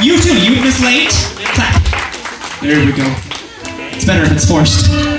You too, you, Miss Late. Clap. There we go. It's better if it's forced.